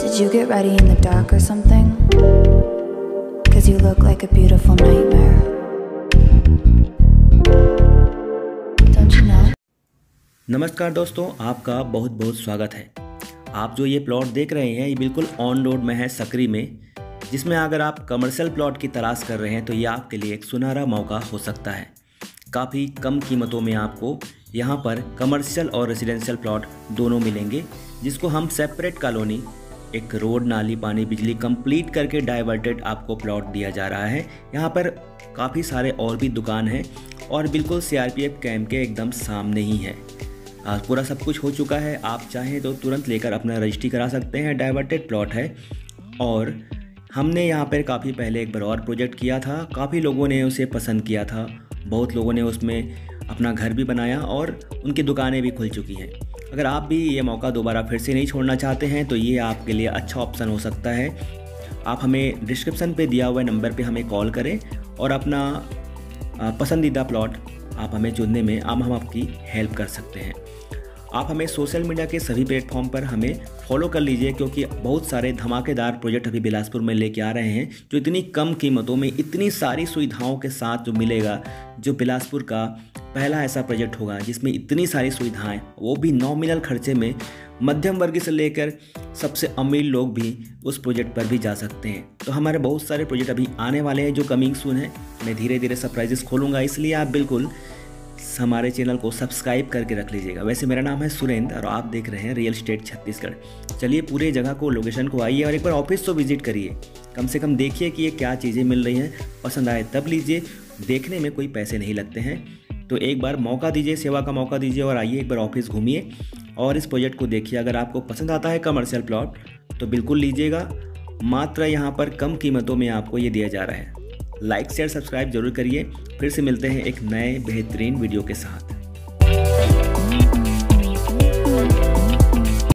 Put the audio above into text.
Did you get ready in the dark or something? Cause you look like a beautiful nightmare. Don't you know? नमस्कार दोस्तों, आपका बहुत बहुत स्वागत है आप जो ये प्लॉट देख रहे हैं, ये बिल्कुल ऑन रोड में है, सकरी में, जिसमें अगर आप कमर्शियल प्लॉट की तलाश कर रहे हैं तो ये आपके लिए एक सुनहरा मौका हो सकता है काफ़ी कम कीमतों में आपको यहाँ पर कमर्शियल और रेजिडेंशियल प्लॉट दोनों मिलेंगे, जिसको हम सेपरेट कॉलोनी एक रोड, नाली, पानी, बिजली कंप्लीट करके डाइवर्टेड आपको प्लॉट दिया जा रहा है। यहाँ पर काफ़ी सारे और भी दुकान हैं और बिल्कुल सीआरपीएफ कैंप के एकदम सामने ही है। पूरा सब कुछ हो चुका है। आप चाहें तो तुरंत लेकर अपना रजिस्ट्री करा सकते हैं। डाइवर्टेड प्लॉट है और हमने यहाँ पर काफ़ी पहले एक बार और प्रोजेक्ट किया था। काफ़ी लोगों ने उसे पसंद किया था। बहुत लोगों ने उसमें अपना घर भी बनाया और उनकी दुकानें भी खुल चुकी हैं। अगर आप भी ये मौका दोबारा फिर से नहीं छोड़ना चाहते हैं तो ये आपके लिए अच्छा ऑप्शन हो सकता है। आप हमें डिस्क्रिप्शन पे दिया हुआ नंबर पे हमें कॉल करें और अपना पसंदीदा प्लॉट आप हमें चुनने में, हम आपकी हेल्प कर सकते हैं। आप हमें सोशल मीडिया के सभी प्लेटफॉर्म पर हमें फॉलो कर लीजिए, क्योंकि बहुत सारे धमाकेदार प्रोजेक्ट अभी बिलासपुर में लेके आ रहे हैं, जो इतनी कम कीमतों में, इतनी सारी सुविधाओं के साथ जो मिलेगा, जो बिलासपुर का पहला ऐसा प्रोजेक्ट होगा, जिसमें इतनी सारी सुविधाएँ, वो भी नॉमिनल खर्चे में, मध्यम वर्ग से लेकर सबसे अमीर लोग भी उस प्रोजेक्ट पर भी जा सकते हैं। तो हमारे बहुत सारे प्रोजेक्ट अभी आने वाले हैं, जो कमिंग सून है। मैं धीरे धीरे सरप्राइजेस खोलूँगा, इसलिए आप बिल्कुल हमारे चैनल को सब्सक्राइब करके रख लीजिएगा। वैसे मेरा नाम है सुरेंद्र और आप देख रहे हैं रियल स्टेट छत्तीसगढ़ चलिए पूरे जगह को लोकेशन को आइए और एक बार ऑफ़िस तो विज़िट करिए। कम से कम देखिए कि ये क्या चीज़ें मिल रही हैं। पसंद आए तब लीजिए। देखने में कोई पैसे नहीं लगते हैं। तो एक बार मौका दीजिए, सेवा का मौका दीजिए और आइए एक बार ऑफ़िस घूमिए। और इस प्रोजेक्ट को देखिए। अगर आपको पसंद आता है कमर्शियल प्लॉट तो बिल्कुल लीजिएगा। मात्र यहाँ पर कम कीमतों में आपको ये दिया जा रहा है। लाइक, शेयर, सब्सक्राइब ज़रूर करिए। फिर से मिलते हैं एक नए बेहतरीन वीडियो के साथ।